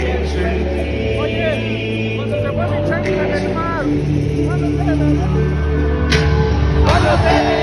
我爹，我在这边挣钱，看见了吗？我在这呢。我在这。